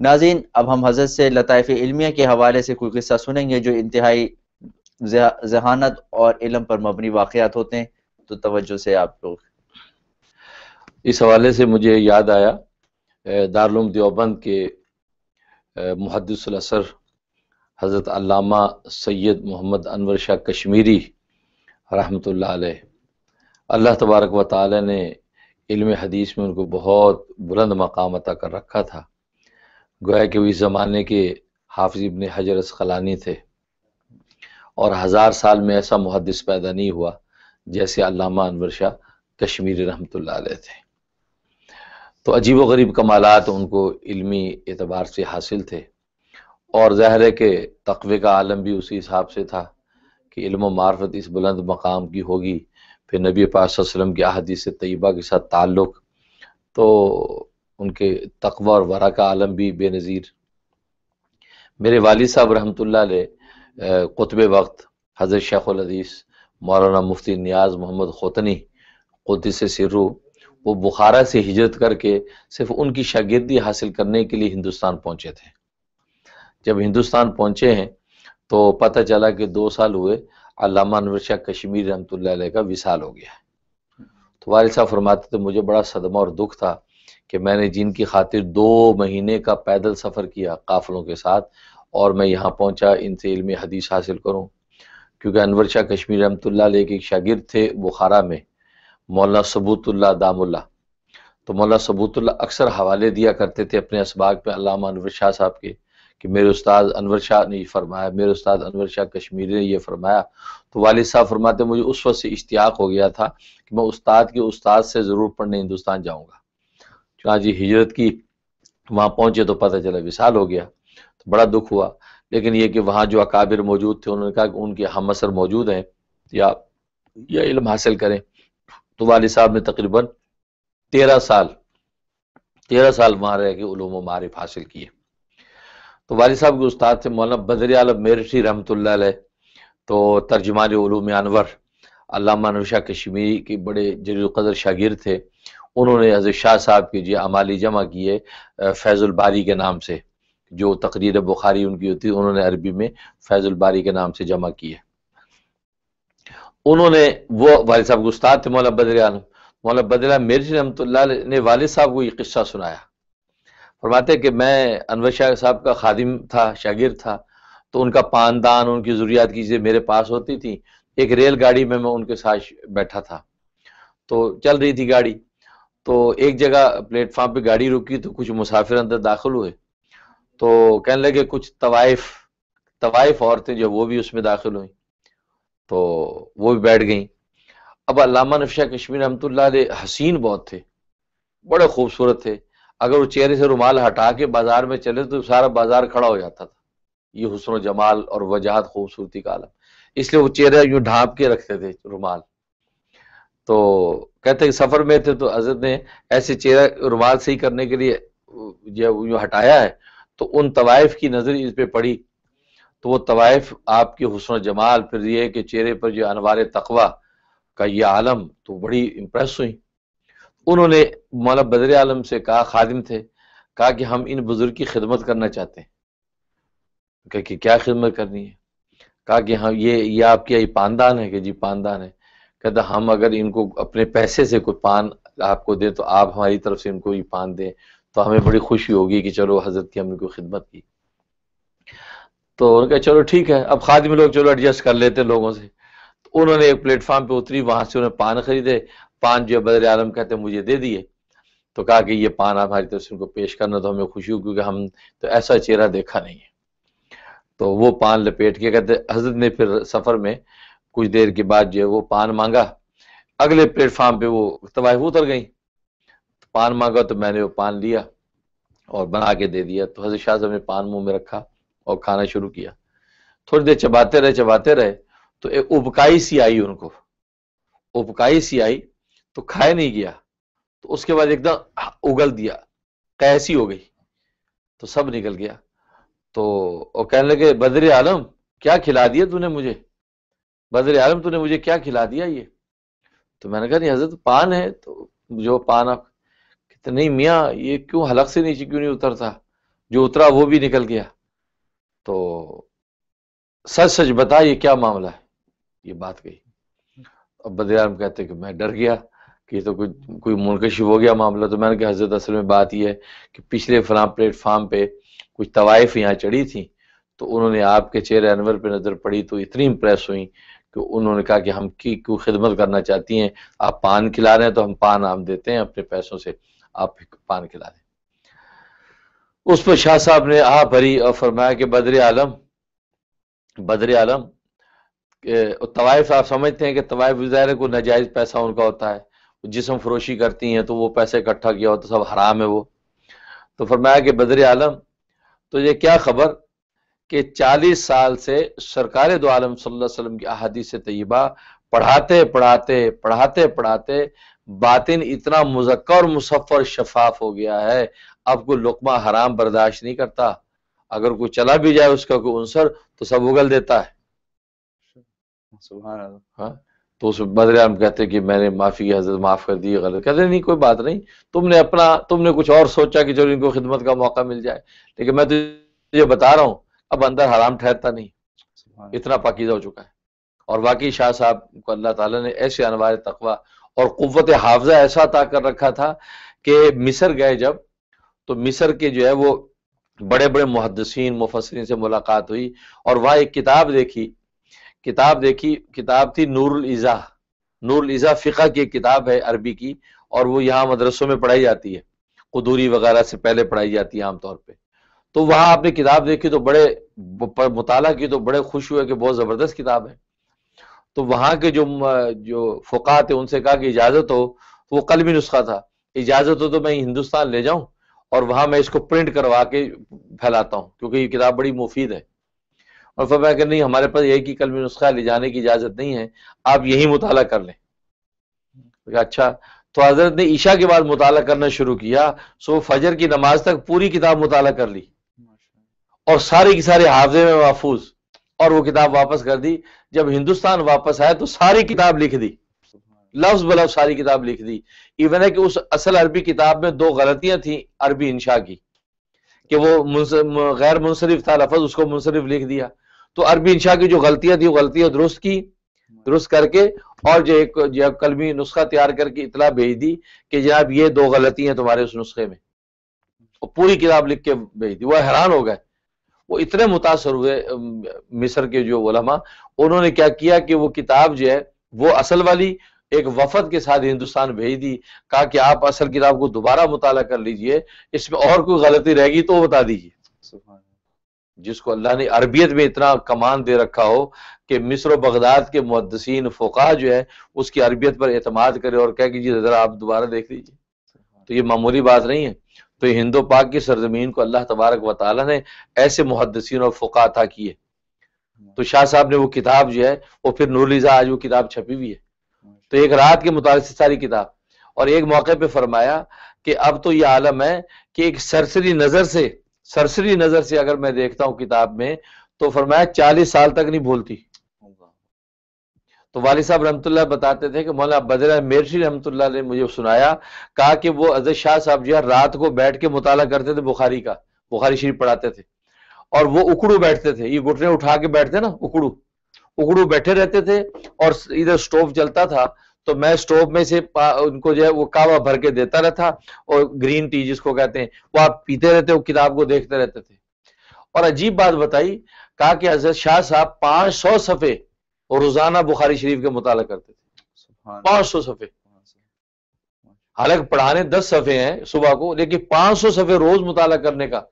नाजीन अब हम हज़रत से लताफ़ इलमिया के हवाले से कोई किस्सा सुनेंगे जो इंतहाई जहानत और इलम पर मबनी वाक़ात होते हैं। तो तवज्जो से आप लोग। इस हवाले से मुझे याद आया दारुल देवबंद के मुहदसर हज़रत अल्लामा सैयद मोहम्मद अनवर शाह कश्मीरी रहमत अल्लाह तबारक व ताली ने इल्म हदीस में उनको बहुत बुलंद मकाम अता कर रखा था। गोया कि इस ज़माने के हाफिज इबन हजर असलानी थे। और हज़ार साल में ऐसा मुहदस पैदा नहीं हुआ, जैसे अल्लामा अनवर शाह कश्मीरी रहमत थे। तो अजीब व गरीब कमालत उनको इल्मी एतबार से हासिल थे। और ज़ाहिर है कि तकवे का आलम भी उसी हिसाब से था कि इल्म मार्फत इस बुलंद मकाम की होगी। फिर नबी पासम की अहदीस तयबा के साथ ताल्लुक़। तो उनके तकवा और वरा का आलम भी बेनज़ीर। मेरे वालिद साहब रहमत कुतब वक्त हज़रत शेख़ुलदीस मौलाना मुफ्ती नियाज मोहम्मद खोतनी कुदस सिर्रू वो बुखारा से हिजरत करके सिर्फ़ उनकी शागिर्दी हासिल करने के लिए हिंदुस्तान पहुँचे थे। जब हिंदुस्तान पहुँचे हैं तो पता चला कि दो साल हुए, अलामा अनवर शाह कश्मीर रहमत का विशाल हो गया तो वाल साहब फरमाते तो मुझे बड़ा सदमा और दुख था कि मैंने जिनकी खातिर दो महीने का पैदल सफ़र किया काफलों के साथ, और मैं यहाँ पहुँचा, इनसे इल्म हदीस हासिल करूँ। क्योंकि अनवर शाह कश्मीर रहमत के एक शागिर्द थे बुखारा में, मौलाना सबूतुल्ला दामुल्ला तो मौलाना सबूतुल्ला अक्सर हवाले दिया करते थे अपने इसबाग पे अलामा अनवर शाह साहब के, कि मेरे उस्ताद अनवर शाह ने ये फरमाया, मेरे उस्ताद अनवर शाह कश्मीरी ने ये फरमाया। तो वालिद साहब फरमाते, मुझे उस वक्त से इश्तियाक हो गया था कि मैं उस्ताद के उस्ताद से ज़रूर पढ़ने हिंदुस्तान जाऊँगा। चुनाची हिजरत की, वहाँ पहुँचे तो पता चला विशाल हो गया तो बड़ा दुख हुआ। लेकिन ये कि वहाँ जो अकाबिर मौजूद थे, उन्होंने कहा कि उनके हम असर मौजूद हैं, या या इल्म हासिल करें। तो वाल साहब ने तकरीबन तेरह साल तेरह साल वहाँ रह के उलूम मारिफ हासिल किए। तो वाल साहब के उस्ताद थे मौलाना बदर आलम मेरठी रहमत तो तर्जमान अनवर अलामा नौशा कश्मीरी के बड़े ज़रूर कदर शागिर थे। उन्होंने हज़रत शाह साहब के जी अमाली जमा किए फैज़ुल बारी के नाम से, जो तकरीर बुखारी उनकी होती उन्होंने अरबी में फैज़ुल बारी के नाम से जमा किए। उन्होंने वो, वाल साहब, उस्ताद थे मौला बदर आलम। मौला बदर मेरी रमत ने वाल साहब को ये किस्सा सुनाया। फरमाते कि मैं अनवर शाह साहब का खादिम था, शागिर था तो उनका पानदान, उनकी ज़रूरियात की चीज़ें मेरे पास होती थी। एक रेलगाड़ी में मैं उनके साथ बैठा था। तो चल रही थी गाड़ी। तो एक जगह प्लेटफॉर्म पे गाड़ी रुकी तो कुछ मुसाफिर अंदर दाखिल हुए। तो कहने लगे कुछ तवाइफ तवाइफ औरतें जो वो भी उसमें दाखिल हुई। तो वो भी बैठ गई। अब अलामा नफशा कश्मीर रहमत हसीन बहुत थे, बड़े खूबसूरत थे। अगर वो चेहरे से रुमाल हटा के बाज़ार में चले तो सारा बाज़ार खड़ा हो जाता था। ये हुसन जमाल और वजाहत खूबसूरती का आलम। इसलिए वो चेहरे यूँ ढांप के रखते थे रुमाल। तो कहते हैं सफ़र में थे तो हज़रत ने ऐसे चेहरा रुमाल सही करने के लिए जो हटाया है तो उन तवाइफ की नज़र इस पे पड़ी। तो वो तवाइफ आपके हुसन जमाल, फिर ये कि चेहरे पर जो अनवार तकवा का ये आलम तो बड़ी इम्प्रेस हुई। उन्होंने मौला बदर आलम से कहा, खादिम थे, कहा कि हम इन बुज़ुर्ग की खिदमत करना चाहते हैं। कि क्या खिदमत करनी है? कहा कि हाँ ये ये आपकी ये पानदान है कि जी पानदान है। कहता, हम अगर इनको अपने पैसे से कोई पान आपको दे तो आप हमारी तरफ़ से इनको ये पान दें। तो हमें बड़ी खुशी होगी कि चलो हज़रत की हमने कोई खिदमत की। तो उन्होंने कहा, चलो ठीक है, अब खादिम लोग चलो एडजस्ट कर लेते हैं लोगों से। तो उन्होंने एक प्लेटफॉर्म पे उतरी, वहाँ से उन्हें पान खरीदे। पान जो बदर आलम कहते मुझे दे दिए। तो कहा कि, ये पान आप हमारी तरफ़ से उनको पेश करना तो हमें खुशी हो क्योंकि हम तो ऐसा चेहरा देखा नहीं है। तो वो पान लपेट के कहते, हज़रत ने फिर सफ़र में कुछ देर के बाद जो है वो पान मांगा। अगले प्लेटफॉर्म पे वो तबाह उतर गई। पान मांगा तो मैंने वो पान लिया और बना के दे दिया। तो हज़रत शाह साहब ने पान मुँह में रखा और खाना शुरू किया। थोड़ी देर चबाते रहे चबाते रहे तो एक उपकाई सी आई उनको। उपकाई सी आई तो खाए नहीं गया। तो उसके बाद एकदम उगल दिया, कैसी हो गई तो सब निकल गया। तो वो कहने लगे, बदर आलम, क्या खिला दिया तूने मुझे? बदर आलम, तूने मुझे क्या खिला दिया ये? तो मैंने कहा, नहीं, हज़रत, पान है। तो जो पान, आप कहते, नहीं मियाँ, ये क्यों हलक से नीचे क्यों नहीं उतरता? जो उतरा, वो भी निकल गया। तो सच सच बता, ये क्या मामला है? ये बात कही। अब बदरियाम कहते कि मैं डर गया, कि तो कोई कोई मुनकशिफ हो गया मामला। तो मैंने कहा, हज़रत, असल में बात यह है कि पिछले फलाम प्लेटफार्म पे कुछ तवाइफ यहाँ चढ़ी थी तो उन्होंने आपके चेहरे अनवर पे नज़र पड़ी तो इतनी इंप्रेस हुई कि उन्होंने कहा कि हम की को खिदमत करना चाहती हैं? आप पान खिला रहे हैं तो हम पान आम देते हैं अपने पैसों से। आप पान खिला दें उस पर शाह साहब ने आ भरी और फरमाया कि बदर आलम बदर आलम तवाइफ आप समझते हैं कि तवाइफ ज़ाहिर को नाजायज़ पैसा उनका होता है। जिसम फरोशी करती हैं तो वो पैसे इकट्ठा किया होता, सब हराम है वो। तो फरमाया कि बदर आलम तो ये क्या खबर? कि 40 साल से सरकार दो आलम वसल्लम की अहादी से तयबा पढ़ाते पढ़ाते पढ़ाते पढ़ाते बातिन इतना मुजक्का और मुसफ़र शफाफ हो गया है। अब कोई लुकमा हराम बर्दाश्त नहीं करता। अगर कोई चला भी जाए उसका कोई उनसर तो सब उगल देता है। हाँ? तो उस बदरियाम कहते कि मैंने माफ़ी की हज़रत माफ़ कर दी गलत। कहते नहीं कोई बात नहीं। तुमने अपना तुमने कुछ और सोचा कि चलो इनको खिदमत का मौका मिल जाए। लेकिन मैं तुझे बता रहा हूँ अब अंदर हराम ठहरता नहीं। इतना पाकिजा हो चुका है। और वाकई शाह साहब को अल्लाह ताला ने ऐसे अनवार तकवा और कुत हाफजा ऐसा अता कर रखा था कि मिसर गए जब तो मिसर के जो है वो बड़े बड़े मुहदसिन मुफसरीन से मुलाकात हुई और वह एक किताब देखी। किताब देखी किताब थी नूरुल इज़ा। नूरुल इज़ा फ़िका की एक किताब है अरबी की और वो यहाँ मदरसों में पढ़ाई जाती है। कुदूरी वगैरह से पहले पढ़ाई जाती है आमतौर पर तो वहाँ आपने किताब देखी तो बड़े मुताला की तो बड़े खुश हुए कि बहुत ज़बरदस्त किताब है। तो वहाँ के जो जो फ़ुका थे, उनसे कहा कि इजाज़त हो तो वो कल भी नुस्खा था। इजाज़त हो तो मैं हिंदुस्तान ले जाऊँ और वहाँ मैं इसको प्रिंट करवा के फैलाता हूँ, क्योंकि ये किताब बड़ी मुफीद है। और फरमाया कि नहीं, हमारे पास यही की कल में नुस्खा ले जाने की इजाज़त नहीं है, आप यही मुताला कर लें। अच्छा तो हज़रत ने ईशा के बाद मुताला करना शुरू किया, सो फजर की नमाज़ तक पूरी किताब मुताला कर ली। और सारी की सारी हाफजे में महफूज। और वो किताब वापस कर दी। जब हिंदुस्तान वापस आया तो सारी किताब लिख दी। लफ्ज बलफ सारी किताब लिख दी। इवन है कि उस असल अरबी किताब में दो गलतियाँ थी अरबी इंशा की। कि वो गैर मुनसरिफ था लफज, उसको मुनसरिफ लिख दिया। तो अरबी इंशा की जो गलतियाँ थी, वो गलतियाँ दुरुस्त की, दुरुस्त करके और जो एक, जो कलमी नुस्खा तैयार करके इतला भेज दी कि जनाब ये दो गलतियाँ तुम्हारे उस नुस्खे में। और पूरी किताब लिख के भेज दी। वो हैरान हो गए। वो इतने मुतासर हुए मिस्र के जो उलमा उन्होंने क्या किया कि वो किताब जो है वो असल वाली एक वफद के साथ हिंदुस्तान भेज दी कहा कि आप असल किताब को दोबारा मुताला कर लीजिए इसमें और कोई गलती रहेगी तो बता दीजिए। जिसको अल्लाह ने अरबियत में इतना कमान दे रखा हो कि मिस्र बगदाद के मुहदसिन फ़ोका जो है उसकी अरबियत पर एतमाद करे और कह कीजिए ज़रा आप दोबारा देख लीजिए। तो ये मामूली बात नहीं है। तो हिंदो पाक की सरजमीन को अल्लाह तबारक व ने ऐसे मुहदसिन और फ़ोका अता किए। तो शाह साहब ने वो किताब जो है, वो फिर नूरलिजा आज वो किताब छपी हुई है। तो एक रात के मुताबिक सारी किताब। और एक मौके पे फरमाया कि अब तो ये आलम है कि एक सरसरी नज़र से, सरसरी नज़र से अगर मैं देखता हूँ किताब में तो फरमाया चालीस साल तक नहीं भूलती। तो वाली साहब रहमतुल्लाह बताते थे कि मौलाना बदर मेरशी रहमतुल्लाह ने मुझे सुनाया, कहा कि वो अजय शाह साहब जो रात को बैठ के मुताला करते थे बुखारी का, बुखारी शरीफ पढ़ाते थे। और वो उकड़ू बैठते थे, ये घुटने उठा के बैठते ना उकड़ू उकड़ू बैठे रहते थे और इधर स्टोव चलता था तो मैं स्टोव में से उनको जो है वो कावा भर के देता रहता और ग्रीन टी जिसको कहते हैं, वो आप पीते रहते वो किताब को देखते रहते थे। और अजीब बात बताई, कहा कि हज़रत शाह साहब पाँच सौ सफ़े और रोज़ाना बुखारी शरीफ के मुताला करते थे। पाँच सौ सफ़े। हालाँकि पढ़ाने दस सफ़े हैं सुबह को लेकिन पाँच सौ सफ़े रोज मुताला करने का।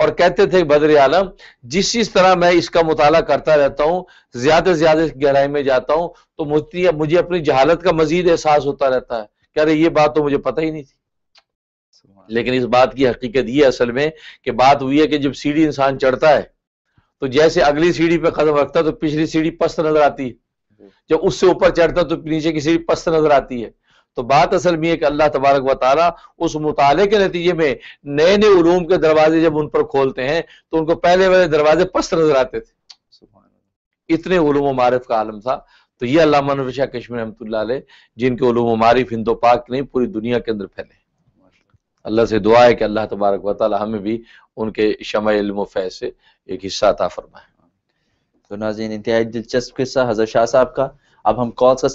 और कहते थे बदर आलम जिस जिस तरह मैं इसका मुताला करता रहता हूँ ज़्यादा से ज़्यादा गहराई में जाता हूँ तो मुझे मुझे अपनी जहालत का मजीद एहसास होता रहता है। कह रहे ये बात तो मुझे पता ही नहीं थी। लेकिन इस बात की हकीकत ये असल में कि बात हुई है कि जब सीढ़ी इंसान चढ़ता है तो जैसे अगली सीढ़ी पे कदम रखता तो पिछली सीढ़ी पस्त नज़र आती है। जब उससे ऊपर चढ़ता तो नीचे की सीढ़ी पस्त नज़र आती है। तो बात असल में कि अल्लाह तबारक वाली उस मुताले के नतीजे में नए नए उलूम के दरवाजे जब उन पर खोलते हैं तो उनको पहले वाले दरवाजे पस्त नज़र आते थे। इतने उलूम मारिफ का आलम था। तो ये अल्लाह मनफा कश्मीर रहमत जिनके उलूम मारिफ हिंदो पाक नहीं, पूरी दुनिया के अंदर फैले। अल्लाह से दुआ है कि अल्लाह तबारक वाली हमें भी उनके शमा इल्म से एक हिस्सा अता फरमाए। तो नाजीन इंतहाई दिलचस्प किस्सा हज़र शाह साहब का। अब हम कॉल्स का